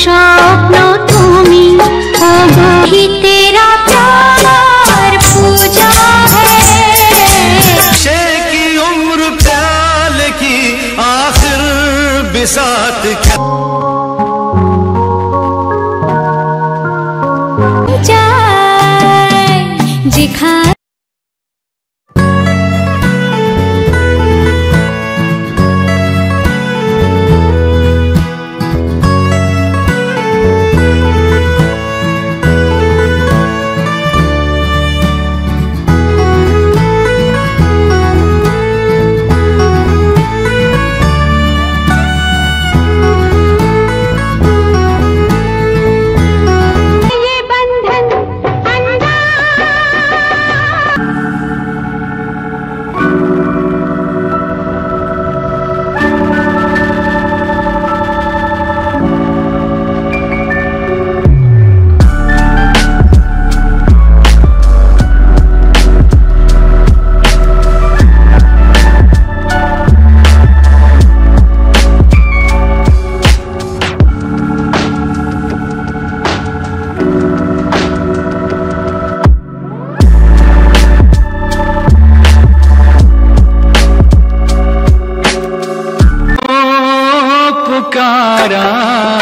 স্বপ্ন তুমি অবহি তেরা প্যার পূজা शे की उम्र प्याल की आखिर बिसात क्या पुकारा